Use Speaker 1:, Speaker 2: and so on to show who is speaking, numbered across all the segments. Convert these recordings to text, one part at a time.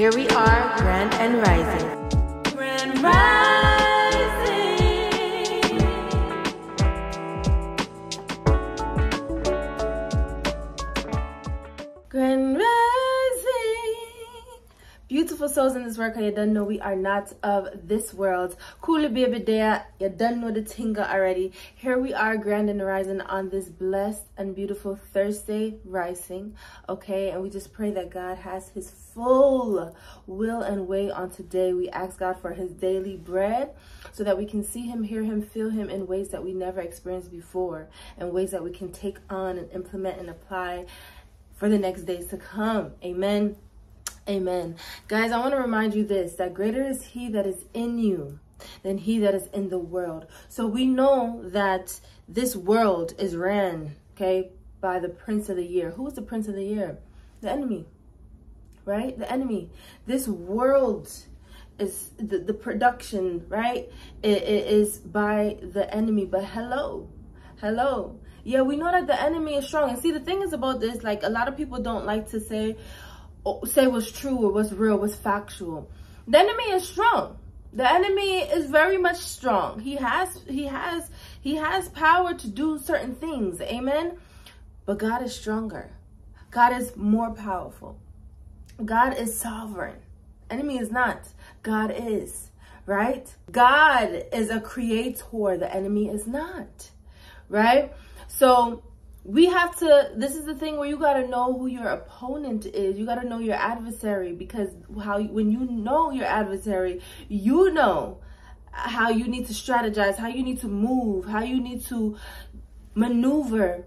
Speaker 1: Here we are, grand and rising. Grand rising. Souls in this world, you don't know we are not of this world. Cool baby there, you don't know the tinga already. Here we are, grand and rising on this blessed and beautiful Thursday rising. Okay, and we just pray that God has his full will and way on today. We ask God for his daily bread so that we can see him, hear him, feel him in ways that we never experienced before and ways that we can take on and implement and apply for the next days to come. Amen. Amen. Guys, I want to remind you this that greater is he that is in you than he that is in the world. So we know that this world is ran, okay, by the prince of the year. Who is the prince of the year? The enemy, right? The enemy. This world is the, the production, right? It, it is by the enemy. But hello, hello yeah, we know that the enemy is strong. And see, the thing is about this, like a lot of people don't like to say, Oh, say what's true or what's real, what's factual. The enemy is strong. The enemy is very much strong. He has, he has, he has power to do certain things. Amen. But God is stronger. God is more powerful. God is sovereign. Enemy is not. God is, right? God is a creator. The enemy is not, right? So we have to, this is the thing where you got to know who your opponent is. You got to know your adversary because how when you know your adversary, you know how you need to strategize, how you need to move, how you need to maneuver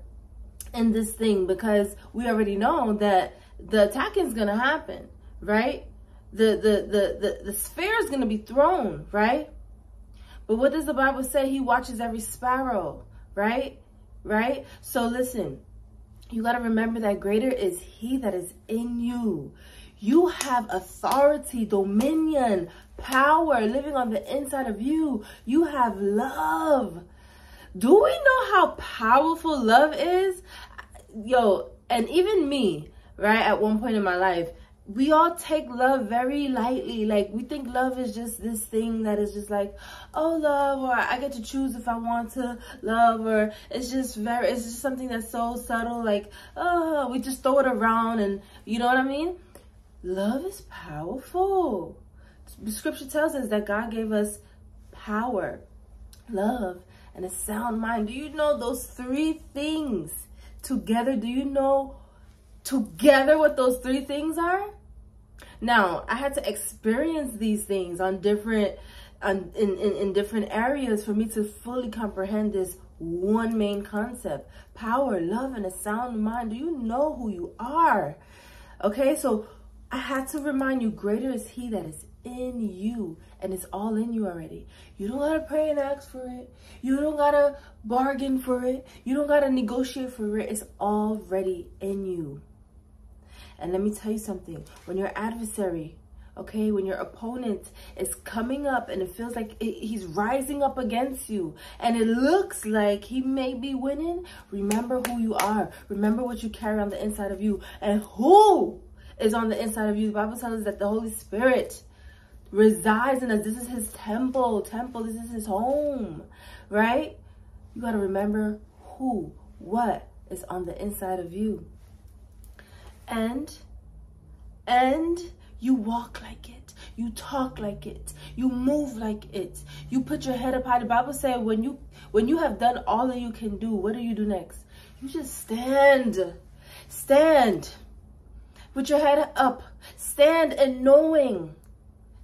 Speaker 1: in this thing because we already know that the attacking is going to happen, right? The, the, the, the, the sphere is going to be thrown, right? But what does the Bible say? He watches every sparrow, right? Right? So listen, you got to remember that greater is he that is in you. You have authority, dominion, power living on the inside of you. You have love. Do we know how powerful love is? Yo, and even me, right, at one point in my life, we all take love very lightly. Like we think love is just this thing that is just like, oh love, or I get to choose if I want to love, or it's just very, it's just something that's so subtle. Like, oh, we just throw it around and you know what I mean? Love is powerful. The scripture tells us that God gave us power, love, and a sound mind. Do you know those three things together? Do you know together what those three things are. Now, I had to experience these things on different, on, in, in, in different areas for me to fully comprehend this one main concept. Power, love, and a sound mind. Do you know who you are? Okay, so I had to remind you, greater is he that is in you and it's all in you already. You don't gotta pray and ask for it. You don't gotta bargain for it. You don't gotta negotiate for it. It's already in you. And let me tell you something, when your adversary, okay, when your opponent is coming up and it feels like it, he's rising up against you and it looks like he may be winning, remember who you are. Remember what you carry on the inside of you and who is on the inside of you. The Bible tells us that the Holy Spirit resides in us. This is his temple, temple. This is his home, right? You got to remember who, what is on the inside of you and? And you walk like it. You talk like it. You move like it. You put your head up high. The bible says when you when you have done all that you can do what do you do next? You just stand. Stand. With your head up. Stand and knowing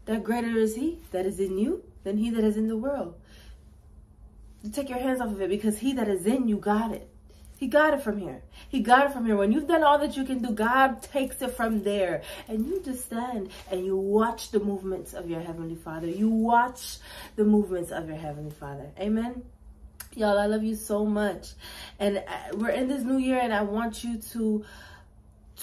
Speaker 1: that greater is he that is in you than he that is in the world. You take your hands off of it because he that is in you got it he got it from here. He got it from here. When you've done all that you can do, God takes it from there. And you just stand and you watch the movements of your Heavenly Father. You watch the movements of your Heavenly Father. Amen. Y'all, I love you so much. And uh, we're in this new year and I want you to,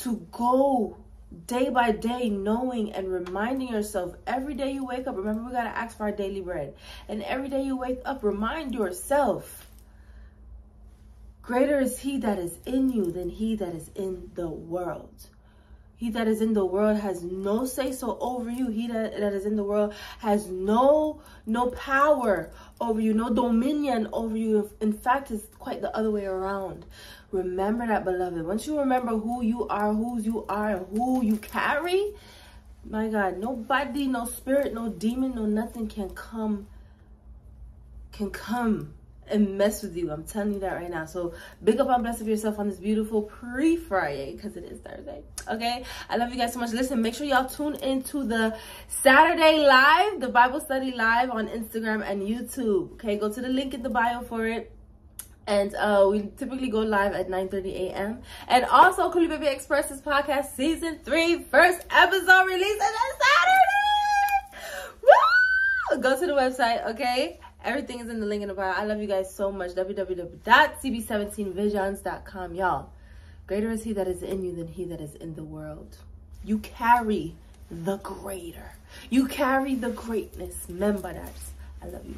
Speaker 1: to go day by day knowing and reminding yourself every day you wake up. Remember, we got to ask for our daily bread. And every day you wake up, remind yourself Greater is he that is in you than he that is in the world. He that is in the world has no say so over you. He that, that is in the world has no no power over you, no dominion over you. In fact, it's quite the other way around. Remember that, beloved. Once you remember who you are, whose you are, and who you carry, my God, nobody, no spirit, no demon, no nothing can come, can come and mess with you. I'm telling you that right now. So big up and bless of yourself on this beautiful pre-Friday because it is Thursday. Okay. I love you guys so much. Listen, make sure y'all tune into the Saturday live, the Bible study live on Instagram and YouTube. Okay. Go to the link in the bio for it. And uh, we typically go live at 9.30 a.m. And also, Coolie Baby Express's podcast season three, first episode releasing on Saturday. Woo! Go to the website, okay? Everything is in the link in the bio. I love you guys so much. www.cb17visionz.com. Y'all, greater is he that is in you than he that is in the world. You carry the greater. You carry the greatness. Remember that. I love you.